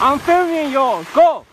I'm filming you. Go.